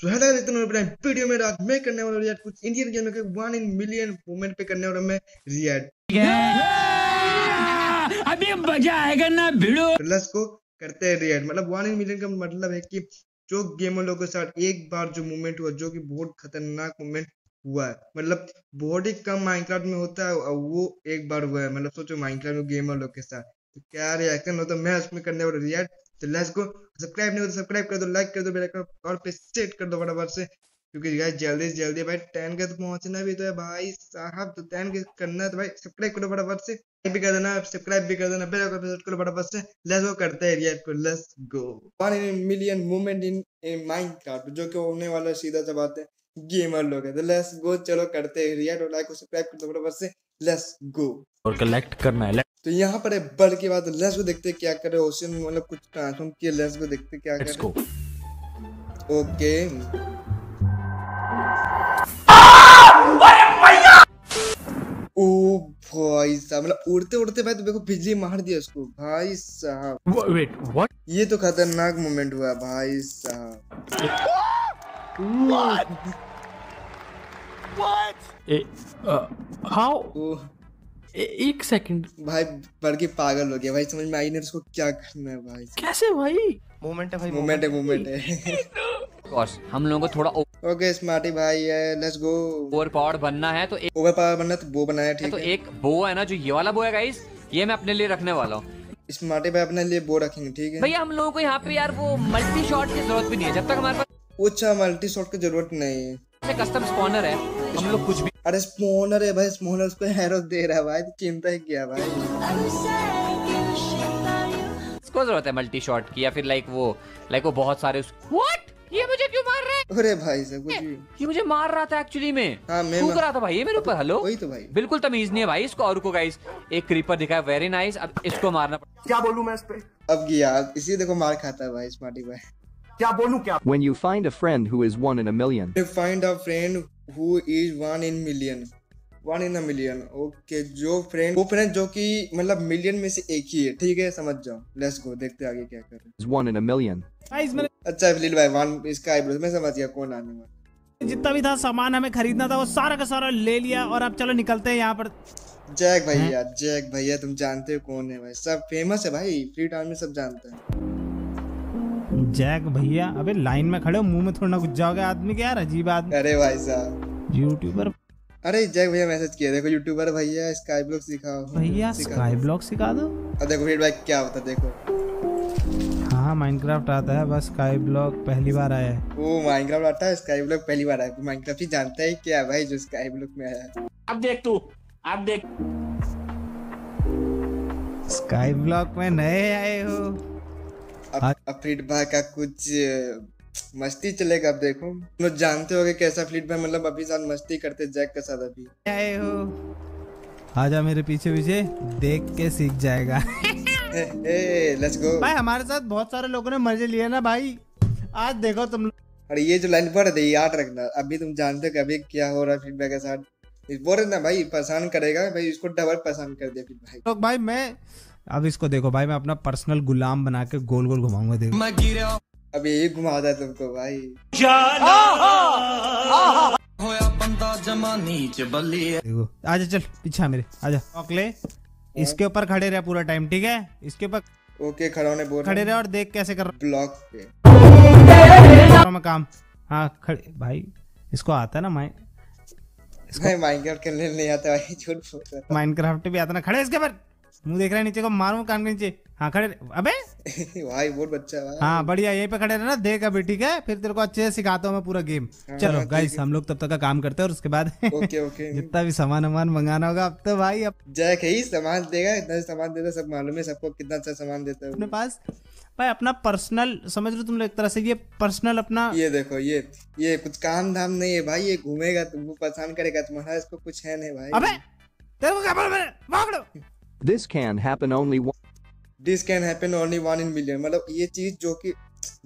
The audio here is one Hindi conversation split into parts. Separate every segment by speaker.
Speaker 1: सो हेलो इतना वीडियो में आज मैं करने वाला रिएक्ट कुछ इंडियन गेम के वन इन मिलियन मूवमेंट पे करने वाला मैं रिएक्ट
Speaker 2: अभी मज़ा आएगा ना भिड़ो।
Speaker 1: प्लस को करते हैं रिएक्ट मतलब वन इन मिलियन का मतलब है कि जो गेमर लोगों के साथ एक बार जो मूवमेंट हुआ जो कि बहुत खतरनाक मूवमेंट हुआ है। मतलब बहुत ही कम माइनक्राफ्ट में होता है और वो एक बार हुआ है। मतलब सोचो माइनक्राफ्ट में गेमर लोग के साथ। तो क्या रिएक्शन होता है? मैं उसमें करने वाला रिएक्ट तो लेट्स गो सब्सक्राइब नहीं हो तो सब्सक्राइब कर दो लाइक कर दो बेल आइकन और पे सेट कर दो बराबर से। क्योंकि गाइस जल्दी से जल्दी भाई टेन के तो पहुँचना भी तो है भाई साहब तो टेन के करना है तो भाई सब्सक्राइब करो बराबर से। भी कर देना सब्सक्राइब भी कर देना बेल आइकन पे सेट करो फटाफट से। लेट्स गो करते हैं रिएक्ट को let's go one in million movement in in Minecraft जो कि होने वाला सीधा सा बात है गेमर लोग है। तो लेट्स गो चलो करते हैं रिएक्ट और लाइक और सब्सक्राइब कर दो फटाफट से। लेट्स गो
Speaker 2: और कलेक्ट करना है।
Speaker 1: तो यहाँ पर है बल की बात लेट्स को देखते हैं क्या कर करे ओशन मतलब कुछ ट्रांसफॉर्म किया लेट्स को देखते हैं क्या
Speaker 2: लेट्स
Speaker 1: करे
Speaker 2: गो
Speaker 1: ओके ओ भाई साहब मतलब उड़ते उड़ते भाई तो देखो बिजली मार दिया उसको। भाई साहब।
Speaker 2: वेट व्हाट
Speaker 1: ये तो खतरनाक मोमेंट हुआ भाई साहब।
Speaker 2: हाउ एक सेकंड
Speaker 1: भाई बड़ के पागल हो गया। भाई समझ में आई नहीं उसको क्या करना है भाई
Speaker 2: कैसे भाई?
Speaker 3: मोमेंट है भाई
Speaker 1: मोमेंट है मोमेंट है।
Speaker 4: कोर्स हम लोगों को थोड़ा
Speaker 1: ओके स्मार्टी भाई है लेट्स गो
Speaker 4: ओवर पावर्ड बनना है तो एक
Speaker 1: ओवर पावर बनना तो वो बनाया ठीक है।
Speaker 4: तो एक बो है ना जो ये वाला बो है गाइस ये मैं अपने लिए रखने वाला हूँ।
Speaker 1: स्मार्टी भाई अपने लिए वो रखेंगे ठीक है।
Speaker 4: भैया हम लोगों को यहाँ पे यार वो मल्टी शॉट की ज़रूरत भी नहीं है जब तक हमारे पास
Speaker 1: अच्छा मल्टी शॉट की ज़रूरत नहीं है।
Speaker 4: कस्टम स्पॉनर है हम लोग कुछ भी
Speaker 1: अरे स्पॉनर है भाई स्पॉनर उसको हैरो दे रहा है भाई तो चिंता ही किया भाई।
Speaker 4: इसको ज़रूरत है मल्टी शॉट की या फिर लाइक वो लाइक वो बहुत सारे व्हाट
Speaker 1: अरे भाई सब कुछ भी।
Speaker 4: ये मुझे मार रहा था एक्चुअली में।
Speaker 1: हाँ मैं
Speaker 4: थूक रहा था भाई ये मेरे ऊपर हेलो
Speaker 1: वही तो भाई।
Speaker 4: बिल्कुल तमीज नहीं है भाई इसको और को गाइस एक क्रीपर दिखा वेरी नाइस अब इसको मारना पड़ा
Speaker 3: क्या बोलू मैं इस पे?
Speaker 1: अब गया इसी देखो मार खाता है भाई स्मार्टी भाई
Speaker 3: क्या बोलूँ क्या?
Speaker 5: When you find a friend who is one in a million,
Speaker 1: find a friend who is one in million one in a million okay जो फ्रेंड वो फ्रेंड जो कि मतलब मिलियन में से एक ही है. ठीक है समझ जाओ. लेट्स गो देखते आगे क्या कर रहे
Speaker 5: is one in a million.
Speaker 1: हैं अच्छा फिलिल भाई वन इसका आईब्रो मैं समझ गया कौन आने वाला
Speaker 6: जितना भी था सामान हमें खरीदना था वो सारा का सारा ले लिया और अब चलो निकलते हैं यहाँ पर।
Speaker 1: जैक भैया जैक भैया तुम जानते हो कौन है भाई? सब फ़ेमस है भाई फ्री टाइम में सब जानते हैं.
Speaker 6: जैक भैया अबे लाइन में खड़े हो मुँह में थोड़ा ना घुस जाओगे आदमी के यार अजीब आदमी।
Speaker 1: अरे भाई साहब।
Speaker 6: यूट्यूबर
Speaker 1: अरे जैक भैया मैसेज किया देखो यूट्यूबर भैया स्काई ब्लॉक सिखाओ।
Speaker 6: भैया स्काई ब्लॉक सिखा दो?
Speaker 1: अब देखो फिर भाई क्या होता देखो।
Speaker 6: हाँ माइनक्राफ्ट आता है बस स्काई ब्लॉक पहली बार आया है।
Speaker 1: वो माइनक्राफ्ट आता है स्काई ब्लॉक पहली बार आया माइनक्राफ्ट ही जानता है क्या भाई जो स्काई ब्लॉक में आया है।
Speaker 2: अब देख तू अब देख।
Speaker 6: स्काई ब्लॉक में नए आए हो।
Speaker 1: अब। अब फ्लीट भाई का कुछ मस्ती चलेगा अब देखो। तुम लोग जानते हो कैसा फ्लीट भाई मतलब अभी साथ मस्ती करते जैक के साथ अभी।
Speaker 6: आए हो। आजा मेरे पीछे पीछे देख के सीख जाएगा।
Speaker 1: लेट्स गो
Speaker 6: भाई हमारे साथ बहुत सारे लोगों ने मज़े लिए ना भाई। आज देखो तुम लोग।
Speaker 1: अरे ये जो लाइन पढ़ रही याद रखना। अभी तुम जानते हो कि अभी क्या हो रहा है फीडबैक के साथ। बोल रहे ना भाई परेशान करेगा भाई इसको डबल परेशान कर दिया भाई
Speaker 6: लोग भाई मैं अब इसको देखो भाई मैं अपना पर्सनल गुलाम बना के गोल गोल घुमाऊँगा देखो।
Speaker 1: अब यही घुमाता है तुमको भाई।
Speaker 6: देखो आजा चल पीछा मेरे आजा। चौकले इसके ऊपर खड़े रहे पूरा टाइम ठीक है? इसके ऊपर
Speaker 1: ओके खड़ा होने बोल
Speaker 6: खड़े रहे और देख कैसे कर
Speaker 1: ब्लॉक पे।
Speaker 6: मैं काम। हाँ खड़े भाई इसको आता है ना माइ
Speaker 1: भाई माइनक्राफ्ट खेलने नहीं आता भाई झूठ बोल रहा
Speaker 6: माइनक्राफ्ट भी आता ना। खड़े इसके ऊपर। मुँह देख रहा है नीचे को मारू कान के नीचे? हाँ खड़े अबे!
Speaker 1: भाई बहुत बच्चा है भाई।
Speaker 6: हाँ बढ़िया यहीं पे खड़े रहना देख अभी ठीक है? फिर तेरे को अच्छे से सिखाता हूँ मैं पूरा गेम। हाँ,
Speaker 1: चलो
Speaker 6: गाइस हम लोग तब तक का काम करते हैं और उसके बाद
Speaker 1: ओके ओके।
Speaker 6: जितना भी सामान वामान मंगाना होगा अब तो भाई अब
Speaker 1: है ही सामान देगा इतना सामान देता सब मालूम है सबको कितना अच्छा सामान देता है।
Speaker 6: अपने पास। भाई अपना पर्सनल समझ लो तुम लोग एक तरह से ये पर्सनल अपना
Speaker 1: ये देखो ये ये कुछ काम धाम नहीं है भाई ये घूमेगा तुमको परेशान करेगा तुम्हारा इसको कुछ है नहीं भाई।
Speaker 6: अबे तेरे को क्या बोल
Speaker 5: This can happen only one.
Speaker 1: This can happen only one in million मतलब ये चीज़ जो कि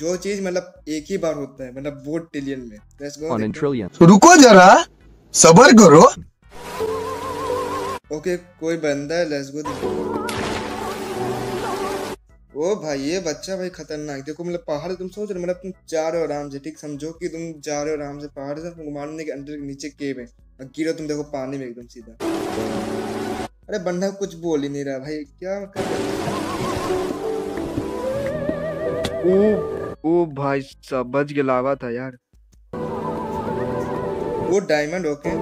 Speaker 1: जो चीज़ मतलब एक ही बार होता है मतलब बहुत ट्रिलियन में। Let's go
Speaker 5: one in trillion.
Speaker 7: रुको जरा सबर करो।
Speaker 1: ओके कोई बंदा है लेट्स गो ओ भाई ये बच्चा भाई खतरनाक। देखो मतलब पहाड़ तुम सोच रहे मतलब तुम जा रहे हो आराम से ठीक? समझो कि तुम जा रहे हो आराम से पहाड़ से तुमको मालूम नहीं कि अंदर नीचे केव है। और गिरो तुम देखो पानी में एकदम सीधा। अरे बंदा कुछ बोल ही नहीं रहा भाई क्या कर ओ ओ भाई सब बच लावा था यार। वो डायमंड ओके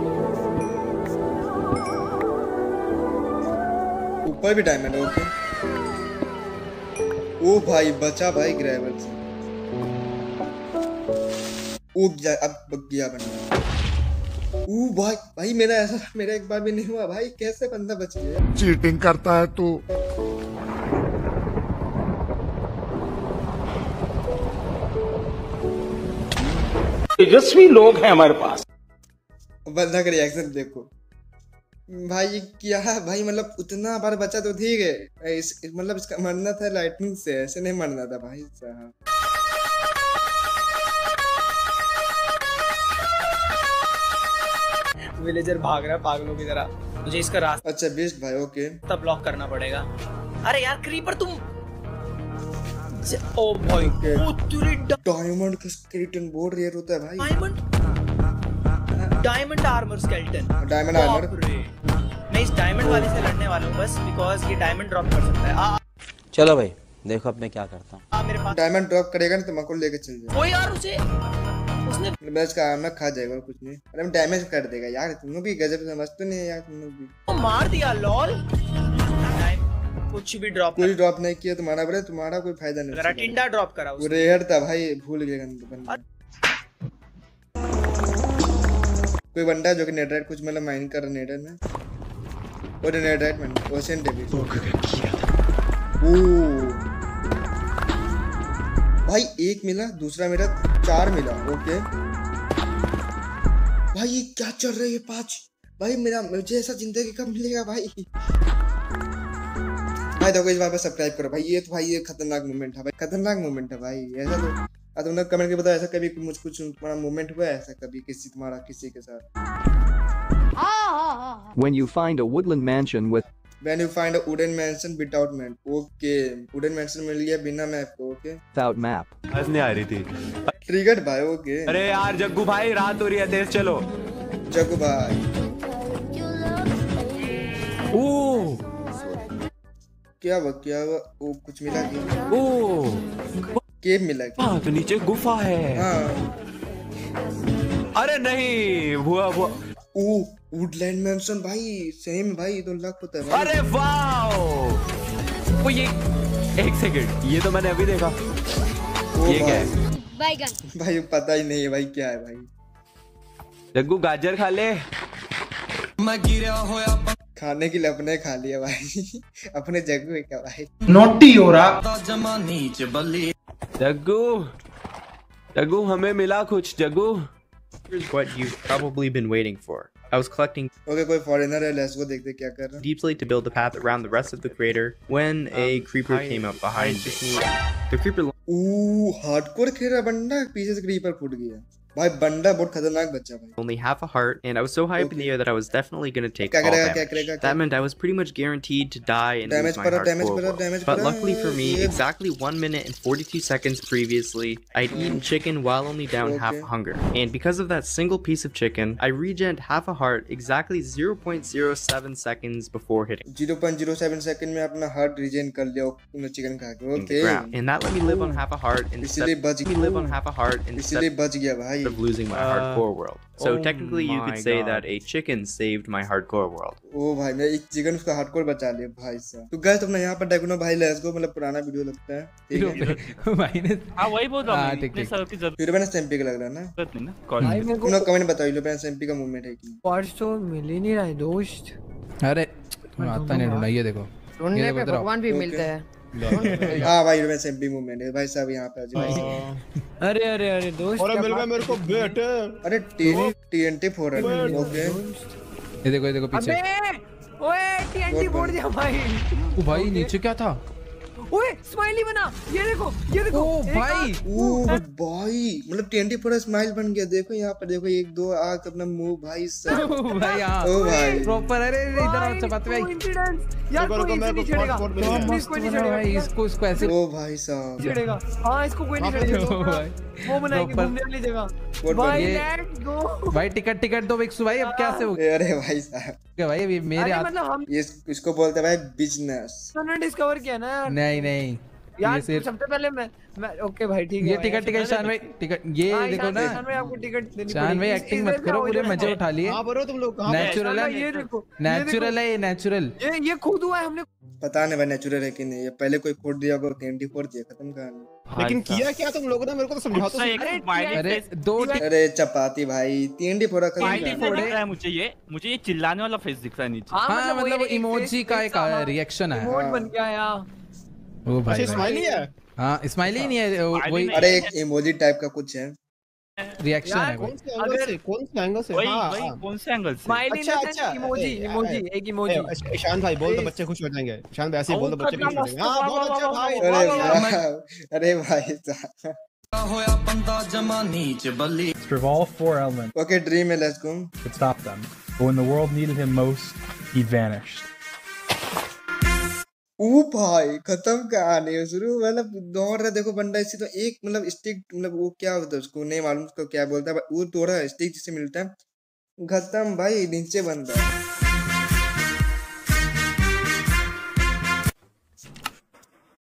Speaker 1: ऊपर भी डायमंड ओके ओ भाई बचा भाई ग्रेवल से। ओ गया अब बग गया बंदा। ओ भाई भाई मेरा ऐसा मेरा एक बार भी नहीं हुआ। भाई कैसे बंदा बच गया?
Speaker 7: चीटिंग करता है तू।
Speaker 2: तेजस्वी लोग हैं हमारे पास।
Speaker 1: बंदा का रिएक्शन देखो। भाई क्या? है भाई मतलब उतना बार बचा तो ठीक है। इस इस- मतलब इसका मरना था लाइटनिंग से ऐसे नहीं मरना था भाई साहब।
Speaker 8: विलेजर भाग रहा है पागलों की तरह। मुझे इसका रास्ता
Speaker 1: अच्छा बेस्ट भाई ओके तब
Speaker 8: ब्लॉक करना पड़ेगा। अरे यार क्रीपर तुम ओ भाई. ओ तेरी
Speaker 1: डायमंड का स्केलेटन बहुत रेयर होता है भाई।
Speaker 8: Diamond diamond armour skeleton
Speaker 1: diamond armour
Speaker 8: मैं इस डायमंड वाले से लड़ने वाला हूँ बस बिकॉज़ ये डायमंड ड्रॉप कर सकता है। आ,
Speaker 9: चलो भाई देखो अब मैं क्या करता हूँ।
Speaker 8: आ मेरे पास
Speaker 1: डायमंड ड्रॉप करेगा ना तो मको लेके चल जाए
Speaker 8: ओ यार उसे उसने
Speaker 1: मैं इसका आर्मर खा जाएगा कुछ नहीं। अरे डैमेज कर देगा यार तुम लोग भी गजब समझते नहीं है यार तुम लोग भी।
Speaker 8: तो मार दिया लॉल कुछ भी ड्रॉप
Speaker 1: कोई ड्रॉप नहीं किया तुम्हारा बड़े तुम्हारा कोई फ़ायदा नहीं।
Speaker 8: अगर
Speaker 1: उससे
Speaker 8: टिंडा ड्रॉप करा
Speaker 1: वो
Speaker 8: उसने
Speaker 1: रेयर था भाई भूल गया बंदा कोई बंदा जो कि नेटराइट कुछ मतलब माइन कर रहा नेटर में। वो नेटराइट में ओशन डेविड ओ भाई, एक मिला, दूसरा मेरा, चार मिला ओके भाई, ये क्या चल रहा है ये पाँच? भाई, मेरा, मुझे ऐसा ज़िंदगी कब मिलेगा भाई? भाई, देखो, इस बार सब्सक्राइब करो। भाई, ये तो भाई, ये खतरनाक मोमेंट है भाई, खतरनाक मोमेंट है भाई, ऐसा तो तुम लोग कमेंट के बताओ ऐसा कभी मुझ कुछ तुम्हारा मोमेंट हुआ है, ऐसा कभी किसी, तुम्हारा किसी के साथ?
Speaker 5: When you find a woodland mansion with
Speaker 1: when you find a wooden mansion without map okay. Wooden mansion मिल गया बिना मैप को ओके
Speaker 5: without map.
Speaker 3: हंसने आ रही थी।
Speaker 1: ट्रिगर्ड भाई ओके
Speaker 3: अरे यार जग्गू भाई रात हो रही है देश चलो।
Speaker 1: जगू भाई।
Speaker 2: ओ
Speaker 1: क्या हुआ क्या हुआ? ओ कुछ मिला क्या
Speaker 2: ओ
Speaker 1: केव मिला क्या
Speaker 2: हाँ तो नीचे गुफा है।
Speaker 1: हाँ।
Speaker 3: अरे नहीं हुआ हुआ।
Speaker 1: ओ वुडलैंड मैंशन भाई सेम भाई तो लक होता है
Speaker 3: अरे वाओ! वो ये एक सेकंड ये तो मैंने अभी देखा। ये क्या
Speaker 1: भाई।
Speaker 3: है?
Speaker 10: बैगन
Speaker 1: भाई पता ही नहीं है भाई क्या है भाई।
Speaker 3: जग्गू गाजर खा ले।
Speaker 1: मैं गिरा होया खाने के लिए अपने खा लिया भाई। अपने जगह में क्या भाई?
Speaker 2: नोटी हो रहा।
Speaker 3: जग्गू जग्गू हमें मिला कुछ Jaggu
Speaker 11: Here's what you've probably been waiting for. I was collecting
Speaker 1: okay कोई फॉरेनर है लेट्स गो देखते हैं क्या कर रहा है
Speaker 11: deep slate to build a path around the rest of the crater when a creeper
Speaker 3: I-
Speaker 11: came up behind
Speaker 3: I
Speaker 11: me. The creeper
Speaker 1: O hardcore खेल रहा बंदा पीछे से क्रीपर फूट गया भाई बंदा बहुत खतरनाक बच्चा भाई
Speaker 11: only half a heart, and I was so high up in the air that I was definitely gonna take
Speaker 1: क्या
Speaker 11: fall
Speaker 1: करेगा क्या
Speaker 11: damage.
Speaker 1: करेगा
Speaker 11: That meant I was pretty much guaranteed to die and
Speaker 1: Damage
Speaker 11: lose my
Speaker 1: पड़ा,
Speaker 11: heart
Speaker 1: damage
Speaker 11: core
Speaker 1: पड़ा,
Speaker 11: world.
Speaker 1: damage
Speaker 11: But
Speaker 1: पड़ा,
Speaker 11: luckily for me,
Speaker 1: ये-
Speaker 11: exactly 1 minute and 42 seconds previously, I'd eaten chicken while only down half
Speaker 1: Okay.
Speaker 11: hunger. And because of that single piece of chicken, I regened half a heart exactly 0.07 seconds before hitting
Speaker 1: 0.07 second में अपना हार्ट रिजेन कर लिया चिकन खा के
Speaker 11: the
Speaker 1: okay
Speaker 11: ground. And that let me live on half a heart instead
Speaker 1: इसीलिए बच
Speaker 11: let me live on half a heart instead
Speaker 1: इसीलिए बच गया भाई
Speaker 11: Of losing my hardcore world. So
Speaker 3: oh
Speaker 11: technically, you
Speaker 3: my
Speaker 11: could say
Speaker 3: God.
Speaker 11: that a chicken saved my hardcore world.
Speaker 1: ओ भाई मैं एक चिकन उसका हार्डकोर बचा लिया भाई साहब। तो गाइस तुमने यहाँ पर डायगोनो भाई लेट्स गो मतलब पुराना वीडियो लगता है। ठीक है।
Speaker 6: भाई ने
Speaker 2: हाँ वही बोल रहा
Speaker 6: हाँ,
Speaker 2: हूँ
Speaker 6: ठीक,
Speaker 2: इतने
Speaker 6: ठीक।
Speaker 2: सालों की ज़रूरत।
Speaker 1: फिर मैंने सैम्पी का लग रहा है ना?
Speaker 2: नहीं ना? कॉलेज में
Speaker 1: तुम लोग कमेंट बताओ लो मैंने सैम्पी का मूवमेंट है कि
Speaker 8: पर्स तो मिल ही नहीं रहा है दोस्त।
Speaker 6: अरे तुम्हें आता नहीं ढूंढा ये देखो। ये देखो इधर आओ।
Speaker 8: भी
Speaker 1: मिलता
Speaker 8: है।
Speaker 1: हाँ भाई मैं भी मूवमेंट है। भाई साहब यहाँ पे आ जाओ।
Speaker 8: अरे अरे अरे दोस्त
Speaker 3: अरे मिल गया मेरे को बेट
Speaker 1: अरे टी टीएनटी फोर ओके
Speaker 6: ये देखो ये देखो पीछे।
Speaker 8: ओए टीएनटी फोड़ दिया भाई।
Speaker 6: ओ भाई नीचे क्या था?
Speaker 8: ओए स्माइली बना। ये देखो ये देखो।
Speaker 3: ओ
Speaker 8: एक
Speaker 3: भाई
Speaker 1: ओ भाई मतलब टेंटी फोर स्माइल बन गया। देखो यहाँ पर देखो एक दो आँख अपना मुँह भाई साहब।
Speaker 3: ओ भाई हाँ।
Speaker 1: ओ भाई।
Speaker 3: प्रॉपर अरे इधर आओ चपाते भाई
Speaker 8: यार कोई इसे नहीं छेड़ेगा। कोई नहीं छेड़ेगा।
Speaker 3: इसको इसको ऐसे
Speaker 1: ओ भाई साहब।
Speaker 8: छेड़ेगा। हाँ इसको कोई नहीं छेड़ेगा।
Speaker 3: भाई।
Speaker 8: वो बनाएँगे
Speaker 3: Proper।
Speaker 8: घूमने वाली जगह। भाई लेट्स गो
Speaker 3: भाई टिकट टिकट दो विक्सु भाई अब कैसे हो?
Speaker 1: अरे भाई साहब।
Speaker 3: भाई अभी मेरे हाथ
Speaker 8: मतलब हम
Speaker 1: ये इसको बोलते हैं भाई बिज़नेस।
Speaker 8: हमने डिस्कवर किया ना यार।
Speaker 3: नहीं नहीं।
Speaker 8: यार सबसे पहले मैं मैं ओके भाई ठीक है
Speaker 3: ये टिकट टिकट शान भाई टिकट ये
Speaker 8: हाँ,
Speaker 3: देखो ना।
Speaker 8: शान भाई आपको टिकट देनी
Speaker 3: शान भाई एक्टिंग मत करो पूरे मज़े उठा लिए।
Speaker 10: बरो तुम लोग?
Speaker 3: नेचुरल है
Speaker 8: ये देखो
Speaker 3: नेचुरल है ये नेचुरल
Speaker 8: ये ये खुद हुआ है हमने।
Speaker 1: पता नहीं भाई नेचुरल है कि नहीं। ये पहले कोई खोद दिया होगा ट्वेंटी फोर दिया खत्म कहानी।
Speaker 10: लेकिन किया क्या तुम लोगों ने? मेरे को तो समझा तो
Speaker 8: अरे
Speaker 3: अरे दो
Speaker 1: अरे चपाती भाई तीन
Speaker 3: डी
Speaker 1: फोड़ा
Speaker 3: कर है
Speaker 12: मुझे ये मुझे ये चिल्लाने वाला फेस दिख रहा है नीचे।
Speaker 3: हाँ मतलब
Speaker 8: एक
Speaker 3: इमोजी का एक
Speaker 8: हाँ।
Speaker 3: रिएक्शन है।
Speaker 8: इमोट बन गया यार।
Speaker 3: वो भाई
Speaker 10: अच्छा स्माइली है?
Speaker 3: हाँ स्माइली नहीं है वही
Speaker 1: अरे एक इमोजी टाइप का कुछ है।
Speaker 3: रिएक्शन है
Speaker 10: कौन से एंगल से? कौन से एंगल से?
Speaker 12: वही
Speaker 10: हाँ
Speaker 12: वही
Speaker 10: हाँ।
Speaker 12: कौन से एंगल से?
Speaker 8: स्माइल
Speaker 10: अच्छा,
Speaker 8: द
Speaker 10: अच्छा,
Speaker 8: इमोजी इमोजी एक इमोजी
Speaker 10: ईशान भाई बोल तो बच्चे खुश हो जाएँगे। ईशान भाई ऐसे ही बोल तो बच्चे खुश हो जाएँगे। हाँ बहुत अच्छा भाई
Speaker 1: अरे
Speaker 10: वाह, वाह, वाह।
Speaker 1: वाह, अरे भाई साहब।
Speaker 13: Revolve four elements.
Speaker 1: Okay dream है let's go
Speaker 13: could stop them. But when the world needed him most, he vanished.
Speaker 1: ओ भाई खत्म कहानी है शुरू मतलब दौड़ रहा देखो बंदा इसी तो एक मतलब स्टिक मतलब वो क्या होता है उसको नहीं मालूम उसको क्या बोलता है वो तोड़ा स्टिक जिसे मिलता है। खत्म भाई नीचे बंदा।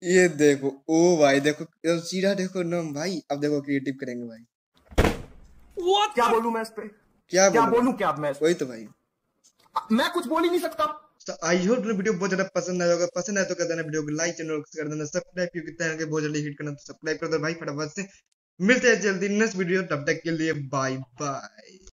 Speaker 1: ये देखो ओ भाई देखो ये सीधा देखो ना भाई अब देखो क्रिएटिव करेंगे भाई।
Speaker 2: क्या बोलूँ मैं इस पे?
Speaker 1: क्या
Speaker 2: क्या
Speaker 1: बोलूँ?
Speaker 2: बोलूँ क्या मैं
Speaker 1: वही तो भाई।
Speaker 2: मैं कुछ बोल ही नहीं सकता।
Speaker 1: तो आई होप तुम्हें वीडियो बहुत ज़्यादा पसंद आया होगा। पसंद आया तो कर देना वीडियो को लाइक चैनल कर देना सब्सक्राइब क्योंकि चैनल के बहुत जल्दी हिट करना तो सब्सक्राइब कर दो भाई फटाफट से। मिलते हैं जल्दी नेक्स्ट वीडियो तब तक के लिए बाय बाय